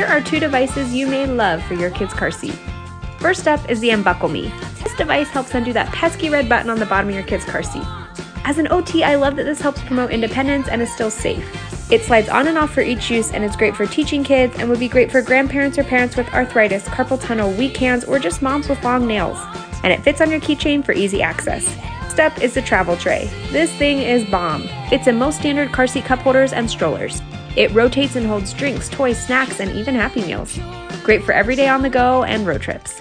Here are two devices you may love for your kid's car seat. First up is the Unbuckle Me. This device helps undo that pesky red button on the bottom of your kid's car seat. As an OT, I love that this helps promote independence and is still safe. It slides on and off for each use and is great for teaching kids and would be great for grandparents or parents with arthritis, carpal tunnel, weak hands, or just moms with long nails. And it fits on your keychain for easy access. Step is the travel tray. This thing is bomb. Fits in most standard car seat cup holders and strollers. It rotates and holds drinks, toys, snacks, and even Happy Meals. Great for every day on the go and road trips.